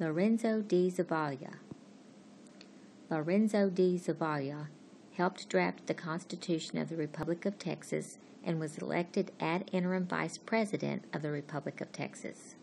Lorenzo de Zavala. Lorenzo de Zavala helped draft the Constitution of the Republic of Texas and was elected ad interim Vice President of the Republic of Texas.